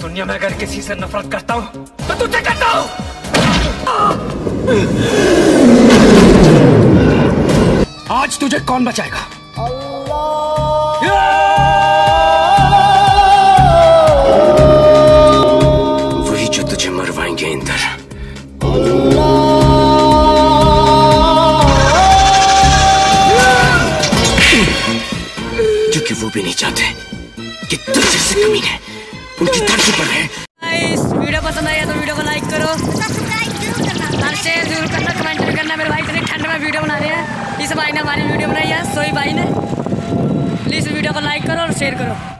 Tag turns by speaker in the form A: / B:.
A: दुनिया में अगर किसी से नफरत करता हूँ तो तुझे करता हूँ। आज तुझे कौन बचाएगा? वही जो तुझे मरवाएँगे इंदर। क्योंकि वो भी नहीं चाहते कि तुझ जैसे कमीने उनकी धरती पर
B: है। वीडियो पसंद आया तो वीडियो को लाइक करो। और शेयर ज़रूर करना। कमेंट ज़रूर करना मेरे भाई इतने ठंड में वीडियो बना रहे हैं। इस भाई ने हमारी वीडियो बनाई है सोई भाई ने। प्लीज़ वीडियो को लाइक करो और शेयर करो।